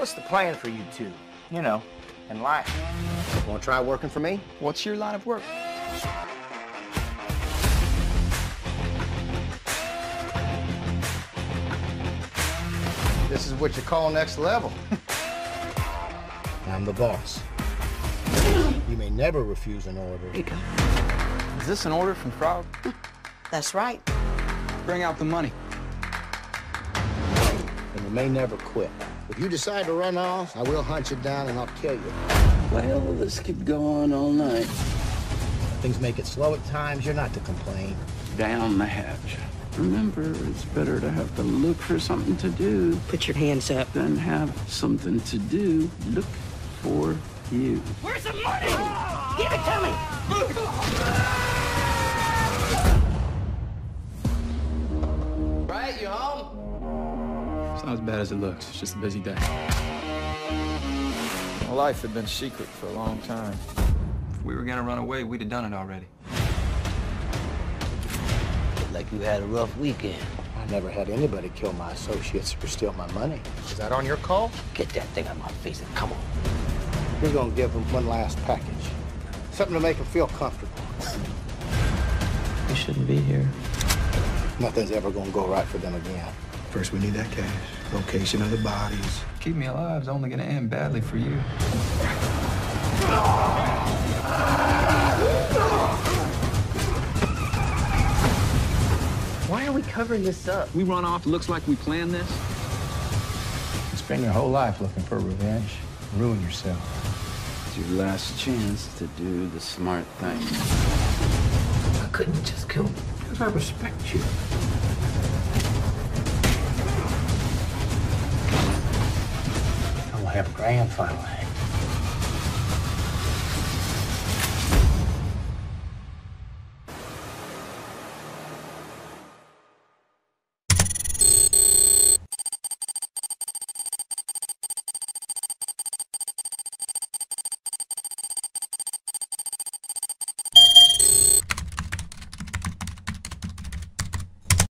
What's the plan for you two? You know, in life. Want to try working for me? What's your line of work? This is what you call next level. I'm the boss. You may never refuse an order. Here you go. Is this an order from Frog? That's right. Bring out the money. And you may never quit. If you decide to run off, I will hunt you down and I'll kill you. Well, this could go on all night. Things make it slow at times. You're not to complain. Down the hatch. Remember, it's better to have to look for something to do Put your hands up. than have something to do look for you. Where's the money? Give it to me. Ah! It's not as bad as it looks. It's just a busy day. My life had been secret for a long time. If we were gonna run away, we'd have done it already. Like you had a rough weekend. I never had anybody kill my associates or steal my money. Is that on your call? Get that thing out of my face and come on. You're gonna give them one last package. Something to make them feel comfortable. You shouldn't be here. Nothing's ever gonna go right for them again. First, we need that cash. Location of the bodies. Keep me alive is only gonna end badly for you. Why are we covering this up? We run off, looks like we planned this. You spend your whole life looking for revenge. Ruin yourself. It's your last chance to do the smart thing. I couldn't just kill him. Because I respect you. Have a grand finale.